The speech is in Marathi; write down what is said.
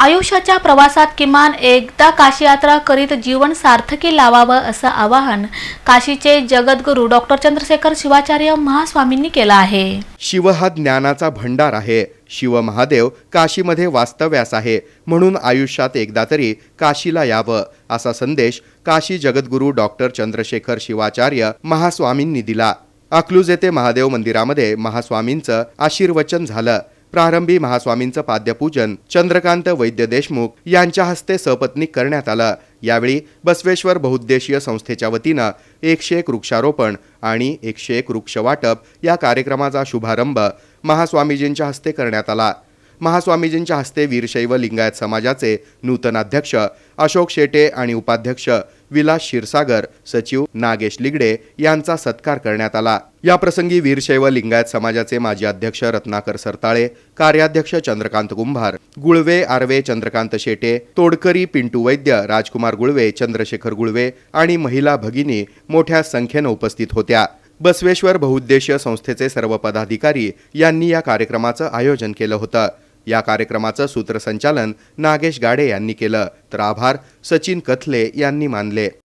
आयुष्याच्या प्रवासात किमान एकदा काशी यात्रा करीत जीवन सार्थकी लावावं असं आवाहन काशीचे जगद्गुरू डॉक्टर चंद्रशेखर शिवाचार्य महास्वामींनी केलं आहे. शिव हा ज्ञानाचा भंडार आहे. शिव महादेव काशीमध्ये वास्तव्यास आहे. म्हणून आयुष्यात एकदा तरी काशीला यावं असा संदेश काशी जगद्गुरू डॉक्टर चंद्रशेखर शिवाचार्य महास्वामींनी दिला. अकलूज येथे महादेव मंदिरामध्ये महास्वामींचं आशीर्वचन झालं. प्रारंभी महास्वामींचं पाद्यपूजन चंद्रकांत वैद्य देशमुख यांच्या हस्ते सपत्नीक करण्यात आलं. यावेळी बसवेश्वर बहुउद्देशीय संस्थेच्या वतीनं एकशे एक वृक्षारोपण आणि एकशे एक वृक्ष वाटप या कार्यक्रमाचा शुभारंभ महास्वामीजींच्या हस्ते करण्यात आला. महास्वामीजींच्या हस्ते वीरशैव लिंगायत समाजाचे नूतन अध्यक्ष अशोक शेटे आणि उपाध्यक्ष विलास क्षीरसागर सचिव नागेश लिगडे यांचा सत्कार करण्यात आला. याप्रसंगी वीरशैव लिंगायत समाजाचे माजी अध्यक्ष रत्नाकर सरताळे कार्याध्यक्ष चंद्रकांत कुंभार गुळवे आर्वे चंद्रकांत शेटे तोडकरी पिंटू वैद्य राजकुमार गुळवे चंद्रशेखर गुळवे आणि महिला भगिनी मोठ्या संख्येनं उपस्थित होत्या. बसवेश्वर बहुउद्देशीय संस्थेचे सर्व पदाधिकारी यांनी या कार्यक्रमाचं आयोजन केलं होतं. या कार्यक्रमाचं सूत्रसंचालन नागेश गाडे यांनी केलं. तर आभार सचिन कथले यांनी मानले.